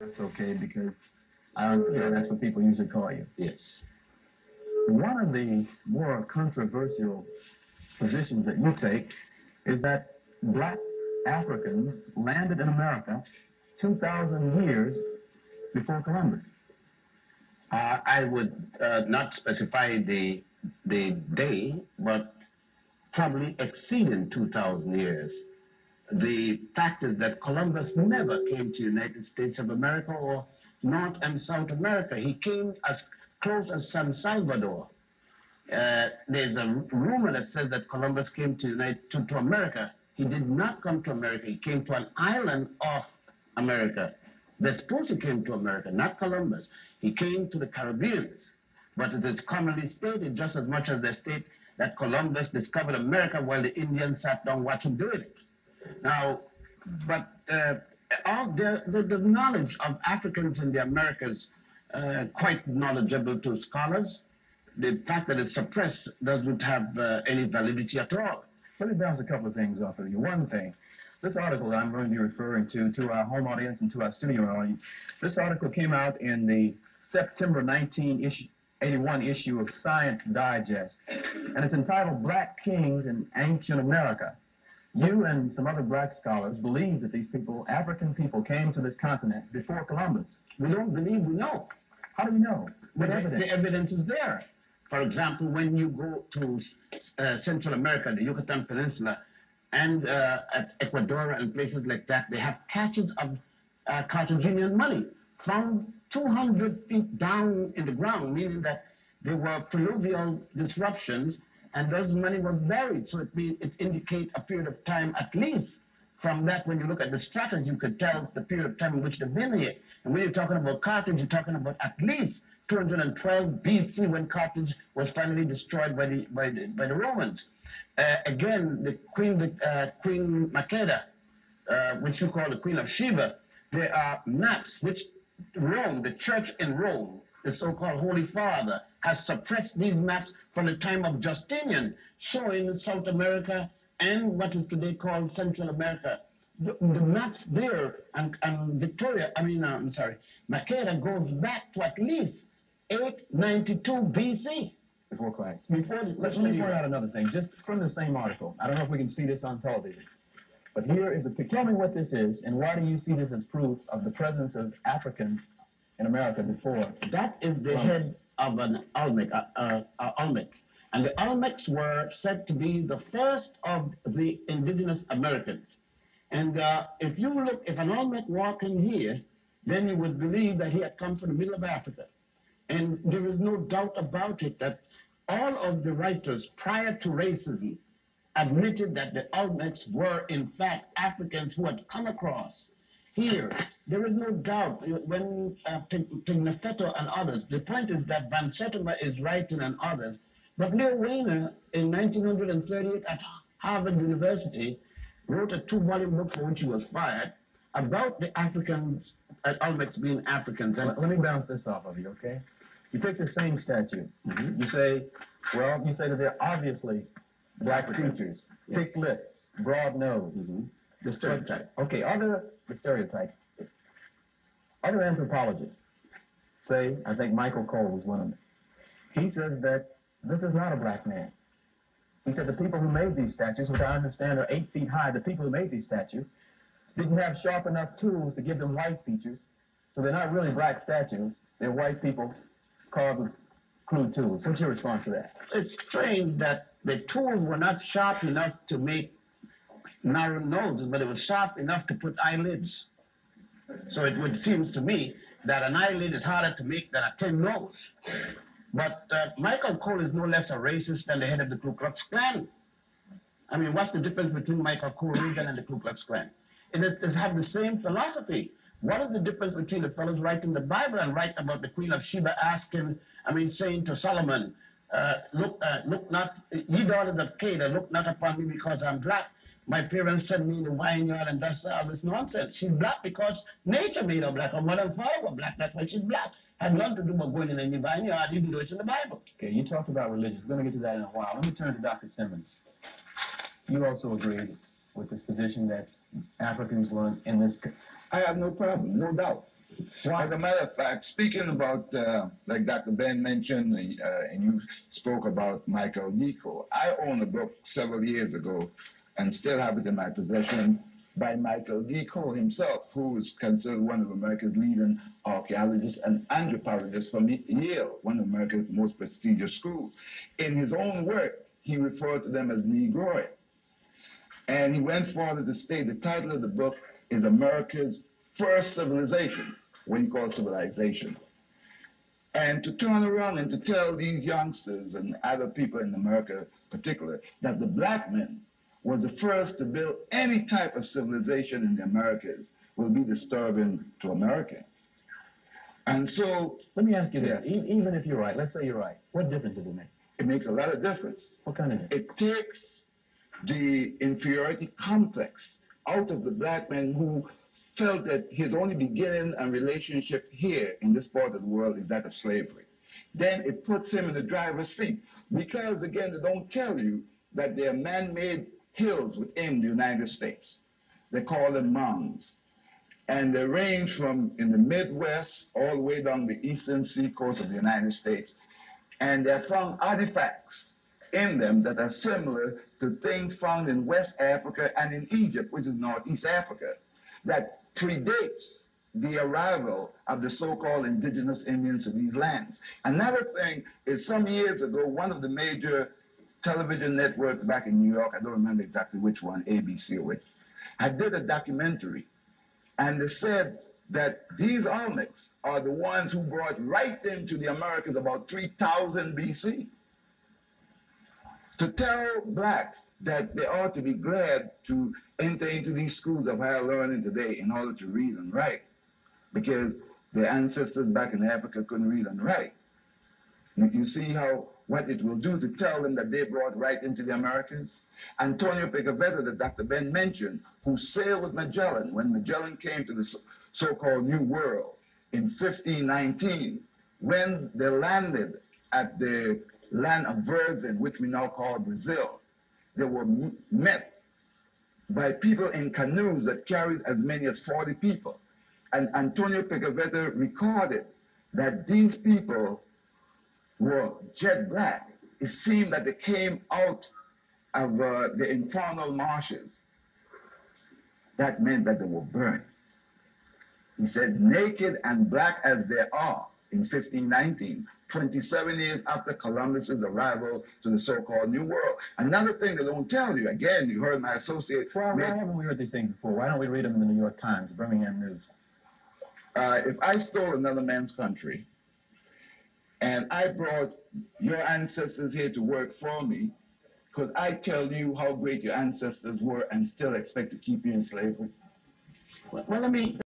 It's okay because I understand that's what people usually call you. Yes. One of the more controversial positions that you take is that black Africans landed in America 2,000 years before Columbus. Uh, I would uh, not specify the the day, but probably exceeding 2,000 years. The fact is that Columbus never came to United States of America or North and South America. He came as close as San Salvador. Uh, there's a rumor that says that Columbus came to, United, to, to America. He did not come to America. He came to an island off America. Vespucci came to America, not Columbus. He came to the Caribbeans. But it is commonly stated, just as much as they state that Columbus discovered America while the Indians sat down watching doing it. Now, but uh, all the, the, the, knowledge of Africans in the Americas uh, quite knowledgeable to scholars. The fact that it's suppressed doesn't have uh, any validity at all. Let me bounce a couple of things off of you. One thing, this article that I'm going to be referring to, to our home audience and to our studio audience, this article came out in the September 19 issue, 81 issue of Science Digest, and it's entitled Black Kings in Ancient America. You and some other black scholars believe that these people, African people, came to this continent before Columbus. We don't believe we know. How do we know? What the, evidence? The evidence is there. For example, when you go to uh, Central America, the Yucatan Peninsula, and uh, at Ecuador and places like that, they have caches of uh, Carthaginian money found 200 feet down in the ground, meaning that there were pluvial disruptions and those money was buried. So it mean, it indicate a period of time at least from that when you look at the strategy, you could tell the period of time in which they've been here. And when you're talking about Carthage, you're talking about at least 212 BC when Carthage was finally destroyed by the by the, by the Romans. Uh, again, the Queen uh, Queen Makeda, uh, which you call the Queen of Sheba, there are maps which Rome, the church in Rome, the so-called Holy Father, has suppressed these maps from the time of Justinian, showing South America and what is today called Central America. The, the maps there and, and Victoria, I mean, uh, I'm sorry, Makeda goes back to at least 892 BC. Before Christ. Before the, Let me point out another thing, just from the same article. I don't know if we can see this on television. But here is a tell me what this is, and why do you see this as proof of the presence of Africans in America before? That is the head of an Olmec, uh, uh, uh, Olmec. And the Olmecs were said to be the first of the indigenous Americans. And uh, if you look, if an Olmec walked in here, then you would believe that he had come from the middle of Africa. And there is no doubt about it that all of the writers prior to racism admitted that the Olmecs were in fact Africans who had come across here. There is no doubt when uh, Pigafetta and others, the point is that Van Sertima is writing and others, but Leo Wiener in 1938 at Harvard University wrote a two-volume book for which he was fired about the Africans, at Olmecs being Africans. And let me bounce this off of you, okay? You take the same statue. Mm -hmm. You say, well, you say that they're obviously black features, thick lips, broad nose. Mm -hmm. The stereotype. Okay, other the stereotype. Other anthropologists say, I think Michael Coe was one of them. He says that this is not a black man. He said the people who made these statues, which I understand are eight feet high, the people who made these statues didn't have sharp enough tools to give them white features. So they're not really black statues. They're white people carved with crude tools. What's your response to that? It's strange that the tools were not sharp enough to make narrow noses, but it was sharp enough to put eyelids. So it would seems to me that an eyelid is harder to make than a thin nose. But uh, Michael Coe is no less a racist than the head of the Ku Klux Klan. I mean, what's the difference between Michael Coleridge and the Ku Klux Klan? It is have the same philosophy. What is the difference between the fellows writing the Bible and write about the Queen of Sheba asking, I mean, saying to Solomon, uh, look, uh, look not, ye daughters of Canaan, look not upon me because I'm black, my parents sent me in the vineyard and that's all this nonsense. She's black because nature made her black. Her mother and father were black. That's why she's black. Had nothing to do with going in the vineyard, even though it's in the Bible. Okay, you talked about religion. We're going to get to that in a while. Let me turn to Dr. Simmons. You also agreed with this position that Africans weren't in this. I have no problem, no doubt. Why? As a matter of fact, speaking about, uh, like Dr. Ben mentioned, uh, and you spoke about Michael Nico, I own a book several years ago and still have it in my possession by Michael Nico himself, who is considered one of America's leading archaeologists and anthropologists from Yale, one of America's most prestigious schools. In his own work, he referred to them as Negroid. And he went further to state the title of the book is America's First Civilization, what he calls civilization. And to turn around and to tell these youngsters and other people in America particular that the black men were the first to build any type of civilization in the Americas will be disturbing to Americans. And so Let me ask you this, Yes. E- even if you're right, let's say you're right, what difference does it make? it makes a lot of difference. What kind of difference? it takes the inferiority complex out of the black man who felt that his only beginning and relationship here in this part of the world is that of slavery. Then it puts him in the driver's seat because, again, they don't tell you that there are man made hills within the United States. They call them mounds. And they range from in the Midwest all the way down the eastern seacoast of the United States and they found artifacts in them that are similar to things found in West Africa and in Egypt, which is Northeast Africa, that predates the arrival of the so-called indigenous Indians to these lands. Another thing is some years ago, one of the major television network back in New York, I don't remember exactly which one, ABC or which, I did a documentary and they said that these Olmecs are the ones who brought right into the Americas about 3000 BC. To tell blacks that they ought to be glad to enter into these schools of higher learning today in order to read and write, because their ancestors back in Africa couldn't read and write. You, you see how what it will do to tell them that they brought right into the Americas? Antonio Pigafetta, that Dr. Ben mentioned, who sailed with Magellan when Magellan came to the so- so-called New World in 1519, when they landed at the land of Virgin, which we now call Brazil, they were met by people in canoes that carried as many as 40 people. And Antonio Pigafetta recorded that these people were jet black. It seemed that they came out of uh, the infernal marshes. That meant that they were burned. He said, naked and black as they are in 1519, 27 years after Columbus's arrival to the so-called New World. Another thing they don't tell you, again, you heard my associate, Why, why haven't we heard these things before? Why don't we read them in the New York Times, Birmingham News? uh, if I stole another man's country and I brought your ancestors here to work for me, could I tell you how great your ancestors were and still expect to keep you in slavery? Well, well, let me,